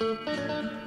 Música